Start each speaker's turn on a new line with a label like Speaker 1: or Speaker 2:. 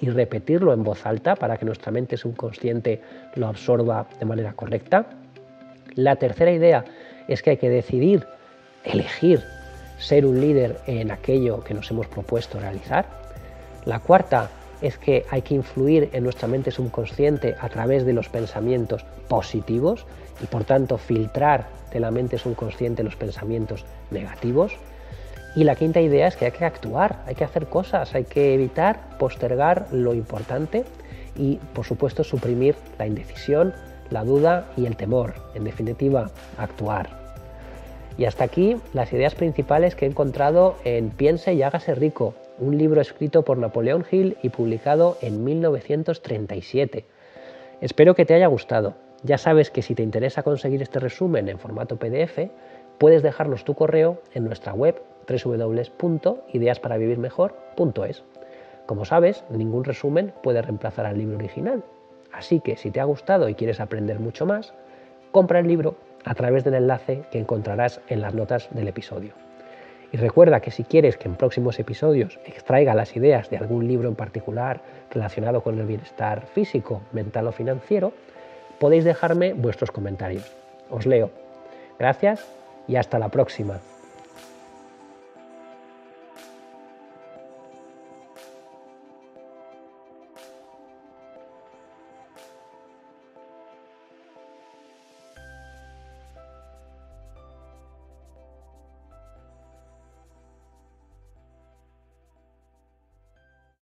Speaker 1: y repetirlo en voz alta para que nuestra mente subconsciente lo absorba de manera correcta. La tercera idea es que hay que decidir, elegir ser un líder en aquello que nos hemos propuesto realizar. La cuarta es que hay que influir en nuestra mente subconsciente a través de los pensamientos positivos y por tanto filtrar de la mente subconsciente los pensamientos negativos. Y la quinta idea es que hay que actuar, hay que hacer cosas, hay que evitar postergar lo importante y por supuesto suprimir la indecisión, la duda y el temor. En definitiva, actuar. Y hasta aquí las ideas principales que he encontrado en Piense y hágase rico, un libro escrito por Napoleón Hill y publicado en 1937. Espero que te haya gustado. Ya sabes que si te interesa conseguir este resumen en formato PDF, puedes dejarnos tu correo en nuestra web www.ideasparavivirmejor.es. Como sabes, ningún resumen puede reemplazar al libro original, así que si te ha gustado y quieres aprender mucho más, compra el libro a través del enlace que encontrarás en las notas del episodio. Y recuerda que si quieres que en próximos episodios extraiga las ideas de algún libro en particular relacionado con el bienestar físico, mental o financiero, podéis dejarme vuestros comentarios. Os leo. Gracias y hasta la próxima.